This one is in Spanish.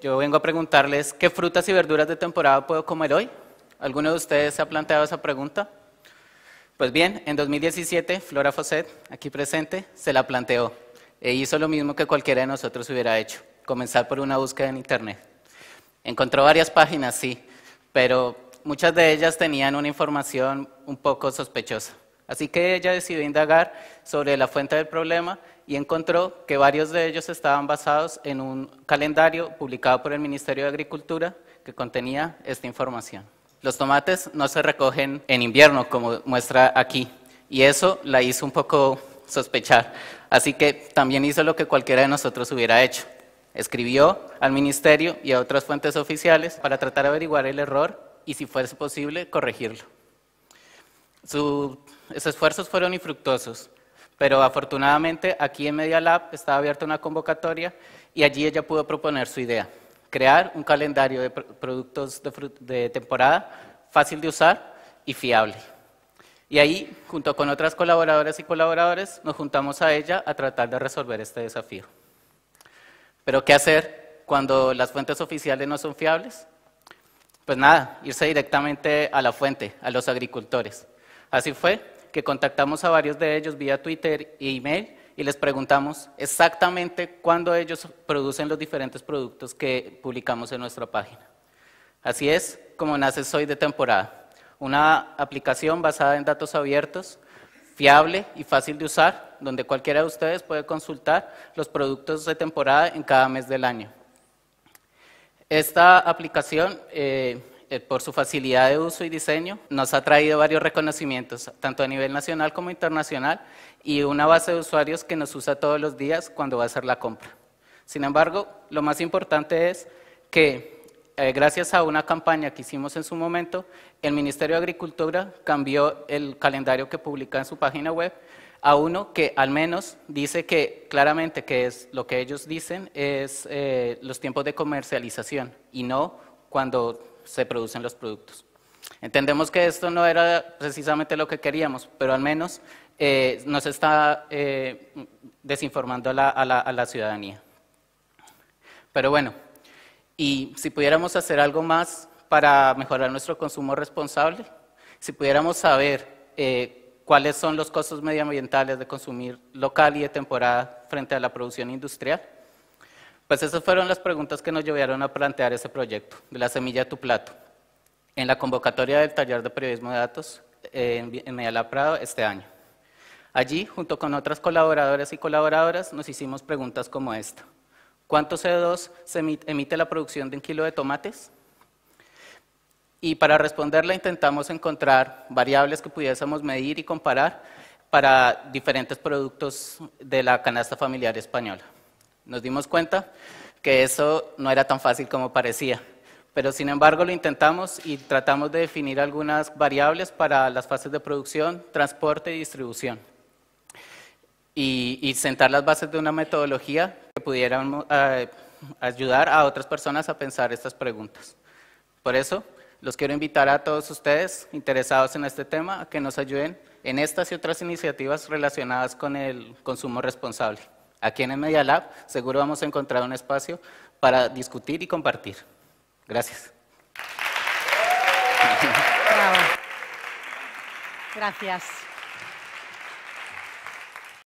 yo vengo a preguntarles qué frutas y verduras de temporada puedo comer hoy. ¿Alguno de ustedes se ha planteado esa pregunta? Pues bien, en 2017 Flora Fosset, aquí presente, se la planteó e hizo lo mismo que cualquiera de nosotros hubiera hecho, comenzar por una búsqueda en Internet. Encontró varias páginas, sí, pero muchas de ellas tenían una información un poco sospechosa. Así que ella decidió indagar sobre la fuente del problema y encontró que varios de ellos estaban basados en un calendario publicado por el Ministerio de Agricultura que contenía esta información. Los tomates no se recogen en invierno, como muestra aquí, y eso la hizo un poco sospechar. Así que también hizo lo que cualquiera de nosotros hubiera hecho. Escribió al ministerio y a otras fuentes oficiales para tratar de averiguar el error y, si fuese posible, corregirlo. Sus esfuerzos fueron infructuosos. Pero afortunadamente aquí en Media Lab estaba abierta una convocatoria y allí ella pudo proponer su idea, crear un calendario de productos de, temporada fácil de usar y fiable. Y ahí, junto con otras colaboradoras y colaboradores, nos juntamos a ella a tratar de resolver este desafío. Pero ¿qué hacer cuando las fuentes oficiales no son fiables? Pues nada, irse directamente a la fuente, a los agricultores. Así fue que contactamos a varios de ellos vía Twitter e email y les preguntamos exactamente cuándo ellos producen los diferentes productos que publicamos en nuestra página. Así es como nace Soy de temporada, una aplicación basada en datos abiertos, fiable y fácil de usar, donde cualquiera de ustedes puede consultar los productos de temporada en cada mes del año. Esta aplicación eh, por su facilidad de uso y diseño, nos ha traído varios reconocimientos, tanto a nivel nacional como internacional, y una base de usuarios que nos usa todos los días cuando va a hacer la compra. Sin embargo, lo más importante es que, eh, gracias a una campaña que hicimos en su momento, el Ministerio de Agricultura cambió el calendario que publica en su página web a uno que al menos dice que claramente que es lo que ellos dicen es eh, los tiempos de comercialización y no cuando se producen los productos. Entendemos que esto no era precisamente lo que queríamos, pero al menos eh, nos está eh, desinformando a la, ciudadanía. Pero bueno, y si pudiéramos hacer algo más para mejorar nuestro consumo responsable, si pudiéramos saber eh, cuáles son los costos medioambientales de consumir local y de temporada frente a la producción industrial, pues esas fueron las preguntas que nos llevaron a plantear ese proyecto, de la semilla a tu plato, en la convocatoria del taller de periodismo de datos en, en Prado este año. Allí, junto con otras colaboradoras y colaboradoras, nos hicimos preguntas como esta. ¿Cuánto CO2 se emite la producción de un kilo de tomates? Y para responderla intentamos encontrar variables que pudiésemos medir y comparar para diferentes productos de la canasta familiar española. Nos dimos cuenta que eso no era tan fácil como parecía, pero sin embargo lo intentamos y tratamos de definir algunas variables para las fases de producción, transporte y distribución. Y, sentar las bases de una metodología que pudiera eh, ayudar a otras personas a pensar estas preguntas. Por eso, los quiero invitar a todos ustedes interesados en este tema a que nos ayuden en estas y otras iniciativas relacionadas con el consumo responsable. Aquí en el Media Lab seguro vamos a encontrar un espacio para discutir y compartir. Gracias. Gracias.